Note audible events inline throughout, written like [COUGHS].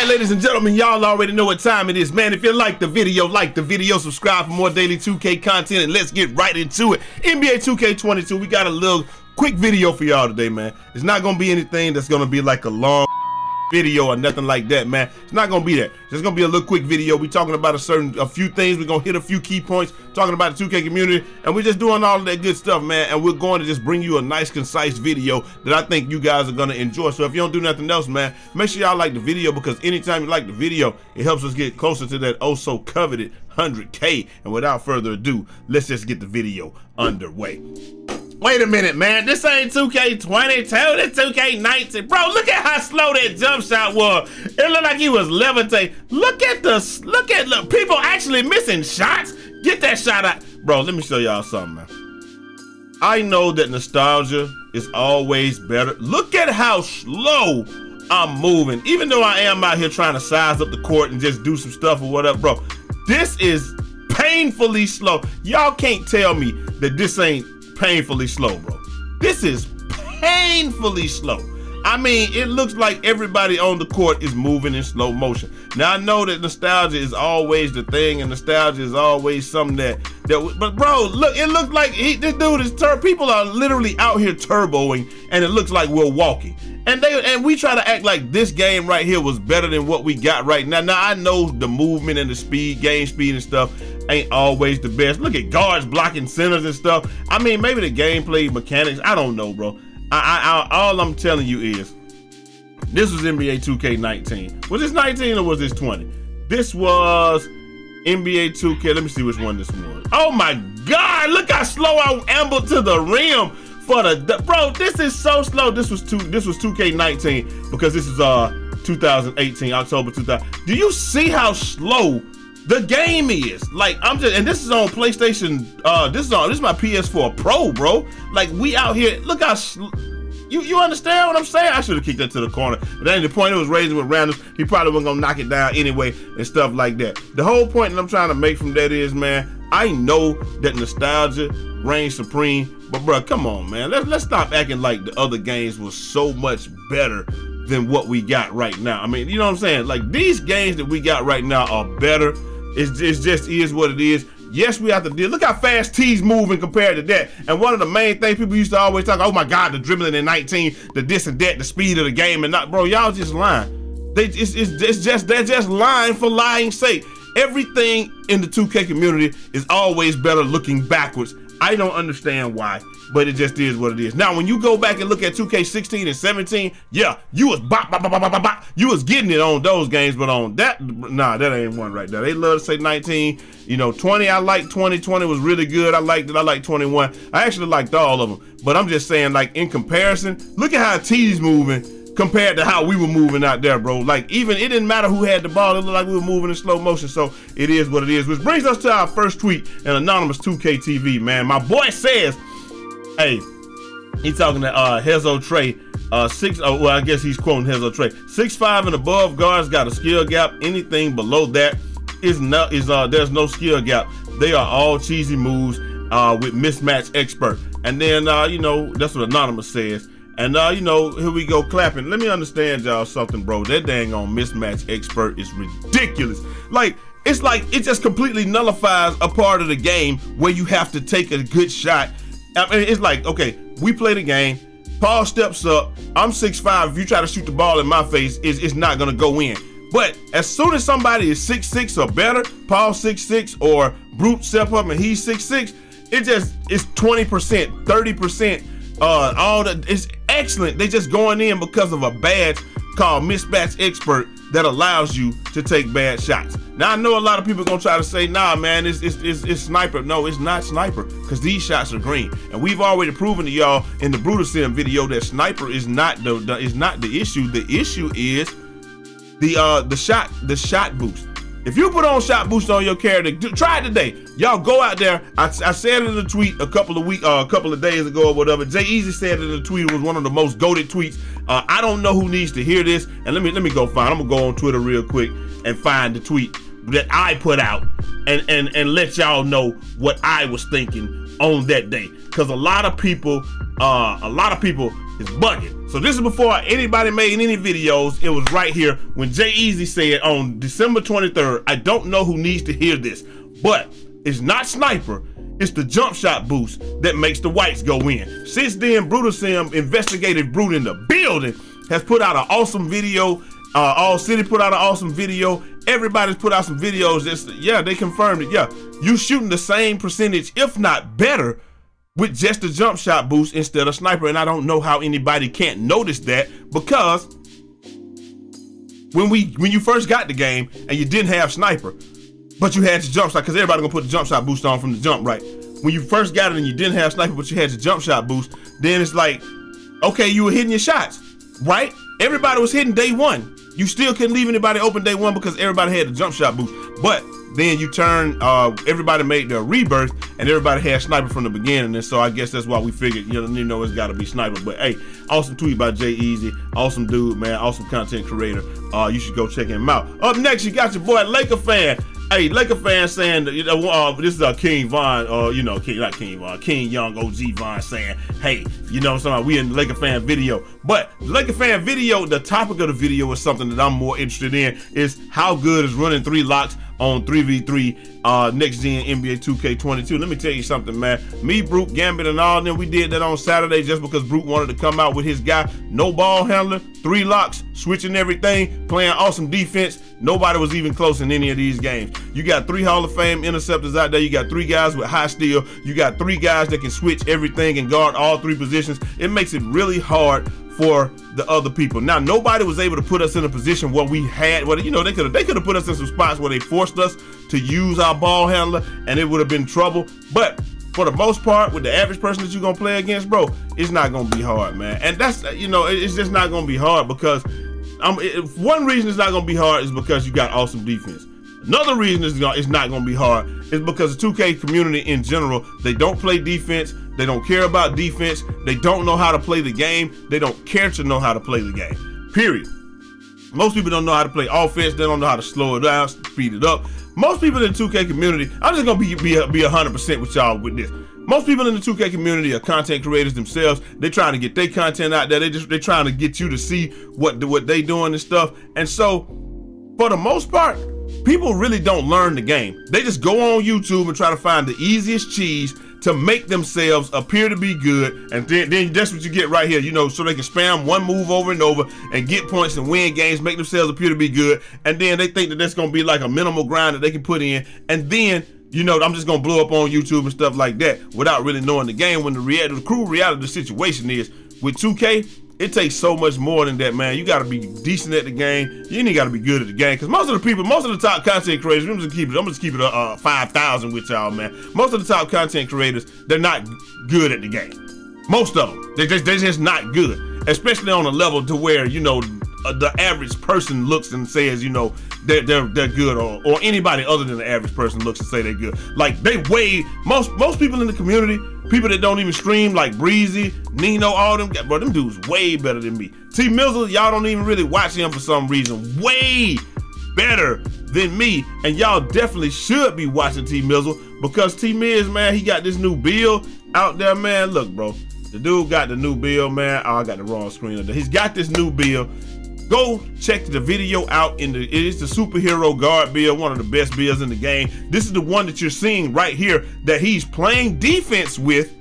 right, ladies and gentlemen, y'all already know what time it is, man. If you like the video, like the video, subscribe for more daily 2K content, and let's get right into it. NBA 2K22, we got a little quick video for y'all today, man. It's not gonna be anything that's gonna be like a long video or nothing like that, man. It's not gonna be that. It's gonna be a little quick video. We talking about a certain, a few things. We're gonna hit a few key points, talking about the 2K community, and we're just doing all of that good stuff, man. And we're going to just bring you a nice, concise video that I think you guys are gonna enjoy. So if you don't do nothing else, man, make sure y'all like the video because anytime you like the video, it helps us get closer to that oh so coveted 100K. And without further ado, let's just get the video underway. Wait a minute, man. This ain't 2K22. This 2K19. Bro, look at how slow that jump shot was. It looked like he was levitating. Look at the, look at, look, people actually missing shots. Get that shot out. Bro, let me show y'all something, man. I know that nostalgia is always better. Look at how slow I'm moving. Even though I am out here trying to size up the court and just do some stuff or whatever, bro. This is painfully slow. Y'all can't tell me that this ain't painfully slow, bro. This is painfully slow. I mean, it looks like everybody on the court is moving in slow motion. Now I know that nostalgia is always the thing, and nostalgia is always something that that. But bro, look, it looks like he, this dude is tur. People are literally out here turboing, and it looks like we're walking. And they and we try to act like this game right here was better than what we got right now. Now I know the movement and the speed, game speed and stuff ain't always the best. Look at guards blocking centers and stuff. I mean, maybe the gameplay mechanics. I don't know, bro. I, I, I all I'm telling you is this was NBA 2K19. Was this 19 or was this 20? This was NBA 2K. Let me see which one this was. Oh my God! Look how slow I ambled to the rim for the bro. This is so slow. This was two. This was 2K19 because this is uh 2018 October 2000. Do you see how slow the game is like i'm just and this is on playstation uh this is on this is my ps4 pro bro. Like we out here look how you you understand what i'm saying? I should have kicked that to the corner. But then the point it was raising with randoms he probably wasn't gonna knock it down anyway and stuff like that. The whole point that i'm trying to make from that is man i know that nostalgia reigns supreme but bro come on man. Let's, let's stop acting like the other games was so much better than what we got right now. I mean you know what i'm saying? Like these games that we got right now are better it's, it's just is what it is. Yes, we have to deal. Look how fast T's moving compared to that. And one of the main things people used to always talk, oh my God, the dribbling in 19, the this and that, the speed of the game, and not, bro, y'all just lying. They, it's, it's, it's just they're just lying for lying's sake. Everything in the 2K community is always better looking backwards. I don't understand why but it just is what it is. Now, when you go back and look at 2K16 and 17, yeah, you was bop, bop, bop, bop, bop, bop. You was getting it on those games, but on that, nah, that ain't one right there. They love to say 19. You know, 20, I like 20. 20 was really good. I liked it. I like 21. I actually liked all of them. But I'm just saying, like, in comparison, look at how T's moving compared to how we were moving out there, bro. Like, even, it didn't matter who had the ball. It looked like we were moving in slow motion. So it is what it is. Which brings us to our first tweet, an anonymous 2K TV, man. My boy says, Hey, he's talking to uh Hezo Trey. Uh six oh well I guess he's quoting Hezo Trey. Six five and above guards got a skill gap. Anything below that is not is uh there's no skill gap. They are all cheesy moves uh with mismatch expert. And then uh, you know, that's what Anonymous says. And uh, you know, here we go clapping. Let me understand y'all something, bro. That dang on mismatch expert is ridiculous. Like it's like it just completely nullifies a part of the game where you have to take a good shot I mean, it's like, okay, we play the game. Paul steps up. I'm 6'5". If you try to shoot the ball in my face, it's, it's not going to go in. But as soon as somebody is 6'6 or better, Paul 6'6 or Brute step up and he's 6'6, it just, it's 20%, 30%, uh, all the It's excellent. They just going in because of a badge called Mismatch Expert that allows you to take bad shots. Now I know a lot of people gonna try to say, nah, man, it's it's it's, it's sniper. No, it's not sniper, because these shots are green. And we've already proven to y'all in the Brutal Sim video that sniper is not the, the is not the issue. The issue is the uh the shot the shot boost. If you put on shot boost on your character, do, try it today. Y'all go out there. I, I said in a tweet a couple of week, uh, a couple of days ago or whatever. Jai Eazy said in a tweet. It was one of the most goaded tweets. Uh, I don't know who needs to hear this. And let me let me go find. I'm gonna go on Twitter real quick and find the tweet that I put out and and and let y'all know what I was thinking on that day. Cause a lot of people, uh, a lot of people is bugging. So this is before anybody made any videos. It was right here when Jai Eazy said on December 23rd, I don't know who needs to hear this, but it's not Sniper, it's the jump shot boost that makes the whites go in. Since then, Brutal Sim, investigative Brute in the building, has put out an awesome video. Uh, All City put out an awesome video. Everybody's put out some videos. That's, yeah, they confirmed it. Yeah, you shooting the same percentage, if not better, with just a jump shot boost instead of sniper. And I don't know how anybody can't notice that because when we when you first got the game and you didn't have sniper, but you had your jump shot because everybody gonna put the jump shot boost on from the jump, right? When you first got it and you didn't have sniper, but you had your jump shot boost, then it's like, okay, you were hitting your shots, right? Everybody was hitting day one. You still couldn't leave anybody open day one because everybody had the jump shot boost. But then you turn, uh, everybody made their rebirth, and everybody had sniper from the beginning, and so I guess that's why we figured, you know, you know it's got to be sniper. But hey, awesome tweet by Jai Eazy, awesome dude, man, awesome content creator. Uh, you should go check him out. Up next, you got your boy Laker fan. Hey, Laker fans saying, uh, this is uh, King Von, uh, you know, King, not King Von, King Young OG Von saying, hey, you know, something we in the Laker fan video. But Laker fan video, the topic of the video is something that I'm more interested in, is how good is running three locks on 3v3 uh, next gen NBA 2K22. Let me tell you something, man. Me, Brute, Gambit, and all them, we did that on Saturday just because Brute wanted to come out with his guy. No ball handler, three locks, switching everything, playing awesome defense. Nobody was even close in any of these games. You got three Hall of Fame interceptors out there. You got three guys with high steal. You got three guys that can switch everything and guard all three positions. It makes it really hard for the other people. Now, nobody was able to put us in a position where we had, well, you know, they could have they could have put us in some spots where they forced us to use our ball handler, and it would have been trouble. But for the most part, with the average person that you're gonna play against, bro, it's not gonna be hard, man. And that's you know, it's just not gonna be hard because um, it, one reason it's not gonna be hard is because you got awesome defense. Another reason it's, it's not going to be hard is because the 2K community in general, they don't play defense. They don't care about defense. They don't know how to play the game. They don't care to know how to play the game. Period. Most people don't know how to play offense. They don't know how to slow it down, speed it up. Most people in the 2K community, I'm just gonna be be be 100% with y'all with this. Most people in the 2K community are content creators themselves. They're trying to get their content out there. They just they're trying to get you to see what what they doing and stuff. And so, for the most part, people really don't learn the game. They just go on YouTube and try to find the easiest cheese to make themselves appear to be good. And then, then that's what you get right here, you know, so they can spam one move over and over and get points and win games, make themselves appear to be good. And then they think that that's going to be like a minimal grind that they can put in. And then you know, I'm just gonna blow up on YouTube and stuff like that without really knowing the game. When the reality, the cruel reality of the situation is with 2K, it takes so much more than that, man. You got to be decent at the game. You ain't got to be good at the game. Because most of the people, most of the top content creators, I'm just keep it. I'm just keep it uh, five thousand with y'all, man. Most of the top content creators, they're not good at the game. Most of them, they just they're just not good, especially on a level to where you know uh, Uh, the average person looks and says, you know, they're they're, they're good, or or anybody other than the average person looks and say they're good. Like they way most most people in the community People that don't even stream like Breezy, Nino, all them, bro, them dudes way better than me. T Mizzle, y'all don't even really watch him for some reason. Way better than me. And y'all definitely should be watching T Mizzle because T Miz, man, he got this new bill out there, man. Look, bro, the dude got the new bill, man. Oh, I got the wrong screen. He's got this new bill. Go check the video out in the it is the superhero guard bill, one of the best bills in the game. This is the one that you're seeing right here that he's playing defense with,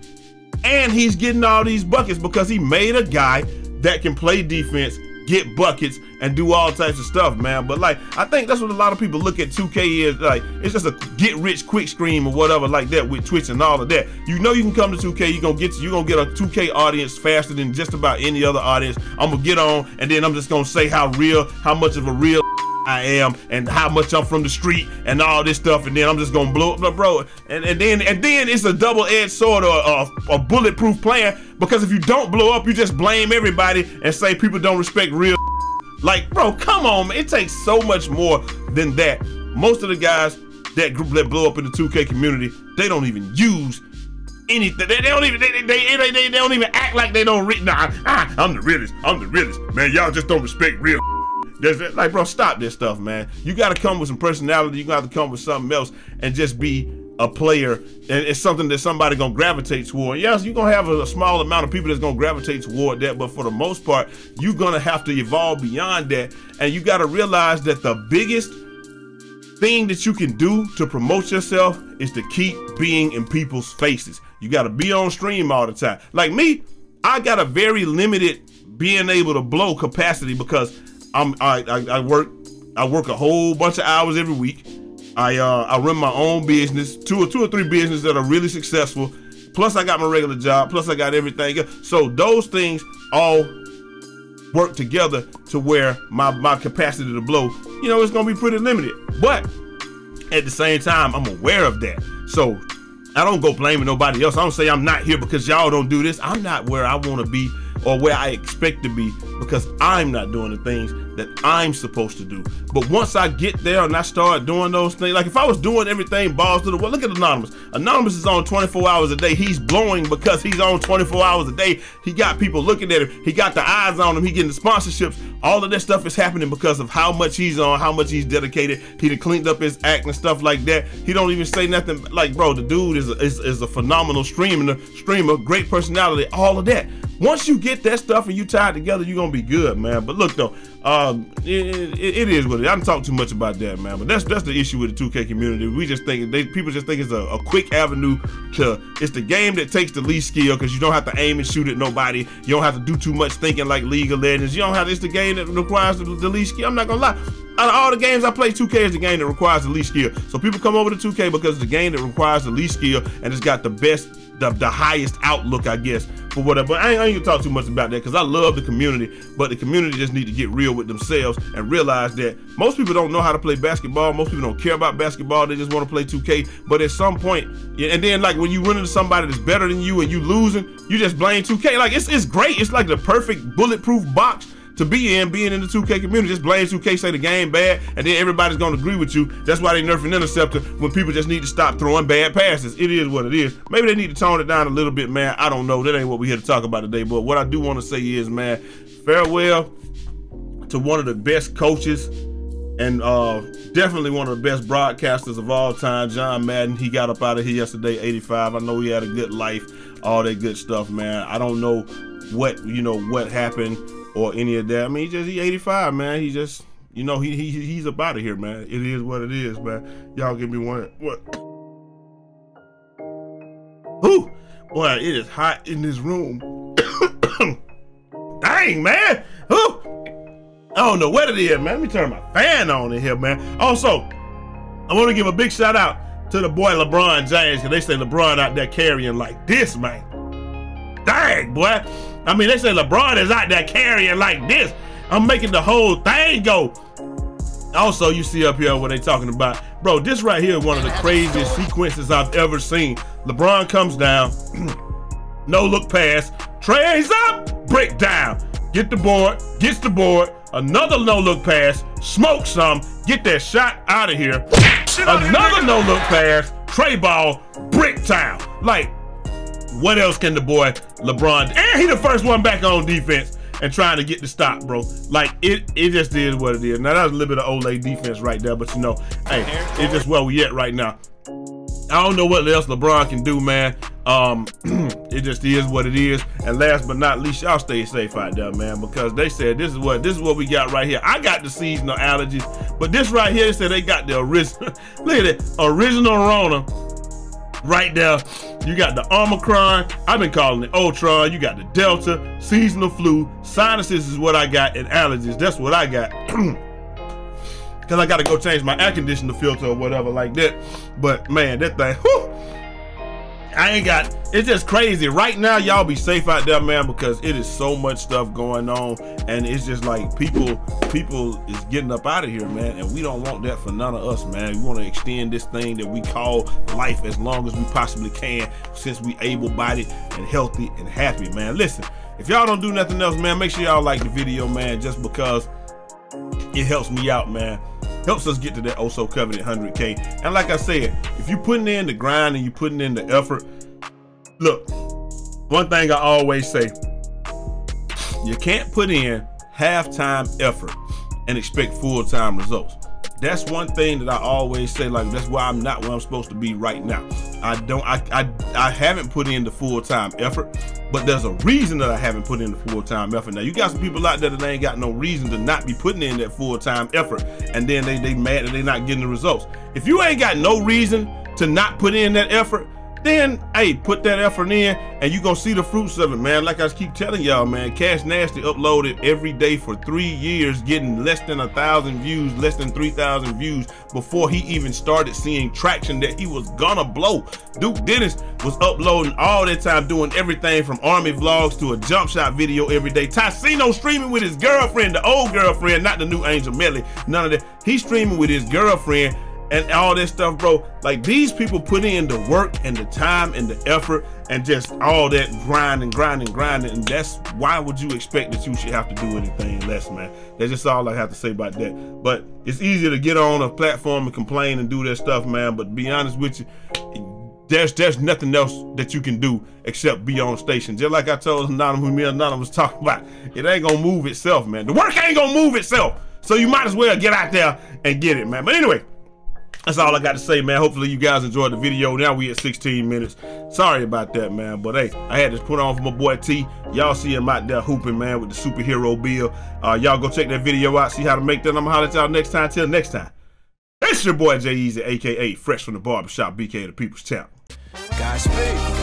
and he's getting all these buckets because he made a guy that can play defense get buckets and do all types of stuff, man. But like, I think that's what a lot of people look at 2K is like. It's just a get rich quick scheme or whatever like that with Twitch and all of that. You know, you can come to 2K, you're gonna get you gonna get a 2K audience faster than just about any other audience. I'm gonna get on and then I'm just gonna say how real, how much of a real I am and how much I'm from the street and all this stuff, and then I'm just gonna blow up, bro. And, and then and then it's a double-edged sword or a, a bulletproof plan because if you don't blow up, you just blame everybody and say people don't respect real. [LAUGHS] Like, bro, come on, man. It takes so much more than that. Most of the guys that group that blow up in the 2K community, they don't even use anything. They, they don't even they, they, they, they, don't even act like they don't read. Nah, ah, I'm the realest. I'm the realest. Man, y'all just don't respect real. There's, like, bro, stop this stuff, man. You got to come with some personality. You got to come with something else and just be a player and it's something that somebody gonna gravitate toward. Yes, you're gonna have a, a, small amount of people that's gonna gravitate toward that, but for the most part, you're gonna have to evolve beyond that. And you gotta realize that the biggest thing that you can do to promote yourself is to keep being in people's faces. You gotta be on stream all the time. Like me, I got a very limited being able to blow capacity because I'm I, I, I work I work a whole bunch of hours every week. I uh, I run my own business, two or two or three businesses that are really successful. Plus, I got my regular job. Plus, I got everything. So those things all work together to where my my capacity to blow, you know, it's gonna be pretty limited. But at the same time, I'm aware of that. So I don't go blaming nobody else. I don't say I'm not here because y'all don't do this. I'm not where I want to be or where I expect to be because I'm not doing the things that I'm supposed to do. But once I get there and I start doing those things, like if I was doing everything balls to the wall, look at Anonymous. Anonymous is on 24 hours a day. He's blowing because he's on 24 hours a day. He got people looking at him. He got the eyes on him. He getting the sponsorships. All of that stuff is happening because of how much he's on, how much he's dedicated. He done cleaned up his act and stuff like that. He don't even say nothing like, bro, the dude is a, is, is a phenomenal streamer, streamer, great personality, all of that. Once you get that stuff and you tie it together, you're gonna be good, man. But look though, um, it, it, it is what it. I don't talk too much about that, man. But that's that's the issue with the 2K community. We just think they people just think it's a, a quick avenue to. It's the game that takes the least skill because you don't have to aim and shoot at nobody. You don't have to do too much thinking like League of Legends. You don't have. It's the game that requires the, the least skill. I'm not gonna lie. Out of all the games I play, 2K is the game that requires the least skill. So people come over to 2K because it's the game that requires the least skill and it's got the best the, the highest outlook, I guess, for whatever. I ain't, I ain't gonna talk too much about that because I love the community, but the community just need to get real with themselves and realize that most people don't know how to play basketball. Most people don't care about basketball. They just want to play 2K. But at some point, and then like when you run into somebody that's better than you and you losing, you just blame 2K. Like it's it's great. It's like the perfect bulletproof box to be in, being in the 2K community. Just blame 2K, say the game bad, and then everybody's gonna agree with you. That's why they nerfing interceptor when people just need to stop throwing bad passes. It is what it is. Maybe they need to tone it down a little bit, man. I don't know. That ain't what we're here to talk about today. But what I do want to say is, man, farewell to one of the best coaches and uh, definitely one of the best broadcasters of all time, John Madden. He got up out of here yesterday, 85. I know he had a good life, all that good stuff, man. I don't know what you know what happened or any of that. I mean, he just he 85, man. He just you know he he he's up out of here, man. It is what it is, man. Y'all give me one what? Whew. Boy, it is hot in this room. [COUGHS] Dang, man. Whew. I don't know what it is, man. Let me turn my fan on in here, man. Also, I want to give a big shout out to the boy LeBron James, because they say LeBron out there carrying like this, man. Dang, boy. I mean, they say LeBron is out there carrying like this. I'm making the whole thing go. Also, you see up here what they talking about. Bro, this right here is one of the craziest sequences I've ever seen. LeBron comes down, [CLEARS THROAT] no look pass, trays up, break down, get the board, gets the board, another no look pass, smoke some, get that shot out of here. Another no look pass, tray ball, brick town. Like, what else can the boy LeBron? And he the first one back on defense and trying to get the stop, bro. Like it, it just is what it is. Now that was a little bit of olé defense right there, but you know, hey, it's just where we at right now. I don't know what else LeBron can do, man. Um, [CLEARS THROAT] it just is what it is. And last but not least, y'all stay safe out there, man, because they said this is what this is what we got right here. I got the seasonal allergies, but this right here, they said they got the original. [LAUGHS] look at it, original Rona right there. You got the Omicron. I've been calling it Ultron. You got the Delta, seasonal flu, sinuses is what I got, and allergies. That's what I got. [CLEARS THROAT] Cause I gotta go change my air conditioner filter or whatever like that. But man, that thing, whew, I ain't got, it's just crazy. Right now, y'all be safe out there, man, because it is so much stuff going on. And it's just like people, people is getting up out of here, man. And we don't want that for none of us, man. We want to extend this thing that we call life as long as we possibly can since we able-bodied and healthy and happy, man. Listen, if y'all don't do nothing else, man, make sure y'all like the video, man, just because it helps me out, man helps us get to that oh so coveted 100K. And like I said, if you're putting in the grind and you're putting in the effort, look, one thing I always say, you can't put in half-time effort and expect full-time results. that's one thing that I always say. Like that's why I'm not where I'm supposed to be right now. I don't. I I, I haven't put in the full time effort, but there's a reason that I haven't put in the full time effort. Now you got some people out there that ain't got no reason to not be putting in that full time effort, and then they they mad that they not getting the results. If you ain't got no reason to not put in that effort, then hey, put that effort in and you gonna see the fruits of it, man. Like I keep telling y'all, man, Cash Nasty uploaded every day for three years, getting less than a thousand views, less than 3,000 views before he even started seeing traction that he was gonna blow. Duke Dennis was uploading all that time, doing everything from army vlogs to a jump shot video every day. Tyceno streaming with his girlfriend, the old girlfriend, not the new Angel Melly, none of that. He's streaming with his girlfriend and all this stuff, bro. Like these people put in the work and the time and the effort and just all that grinding, grinding, grinding. And that's why would you expect that you should have to do anything less, man? That's just all I have to say about that. But it's easier to get on a platform and complain and do that stuff, man. But be honest with you, there's there's nothing else that you can do except be on station. Just like I told Anonymous, me and Anonymous was talking about, it ain't gonna move itself, man. The work ain't gonna move itself. So you might as well get out there and get it, man. But anyway, that's all I got to say, man. Hopefully you guys enjoyed the video. Now we at 16 minutes. Sorry about that, man. But hey, I had to put on for my boy T. Y'all see him out there hooping, man, with the superhero bill. Uh, y'all go check that video out, see how to make that. I'm gonna holler at y'all next time. Till next time. It's your boy Jai Eazy, aka Fresh from the Barbershop, BK the People's Champ. Godspeed.